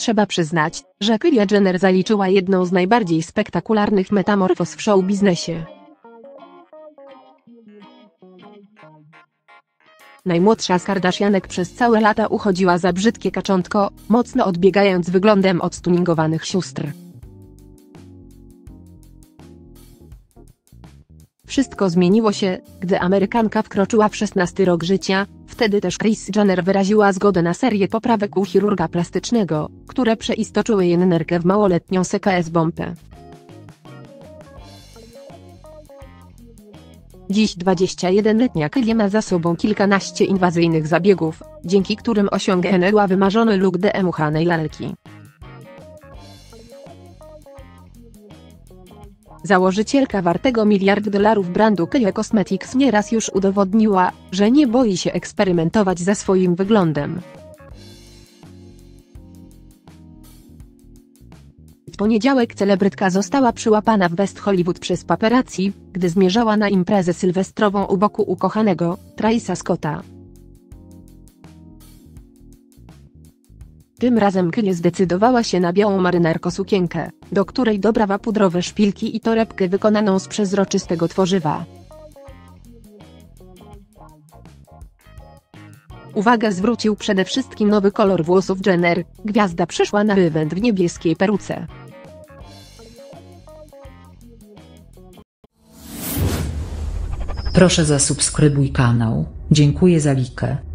Trzeba przyznać, że Kylie Jenner zaliczyła jedną z najbardziej spektakularnych metamorfoz w show biznesie. Najmłodsza z Kardashianek przez całe lata uchodziła za brzydkie kaczątko, mocno odbiegając wyglądem od stuningowanych sióstr. Wszystko zmieniło się, gdy Amerykanka wkroczyła w 16 rok życia, wtedy też Kris Jenner wyraziła zgodę na serię poprawek u chirurga plastycznego, które przeistoczyły Jennerkę w małoletnią CKS-bombę. Dziś 21-letnia Kylie ma za sobą kilkanaście inwazyjnych zabiegów, dzięki którym osiągnęła wymarzony look de emuchanej lalki. Założycielka wartego miliard dolarów brandu Kylie Cosmetics nieraz już udowodniła, że nie boi się eksperymentować ze swoim wyglądem. W poniedziałek celebrytka została przyłapana w West Hollywood przez paparazzi, gdy zmierzała na imprezę sylwestrową u boku ukochanego, Tracisa Scotta. Tym razem Kylie zdecydowała się na białą marynarko sukienkę, do której dobrała pudrowe szpilki i torebkę wykonaną z przezroczystego tworzywa. Uwagę zwrócił przede wszystkim nowy kolor włosów Jenner, gwiazda przyszła na event w niebieskiej peruce. Proszę zasubskrybuj kanał, dziękuję za likę.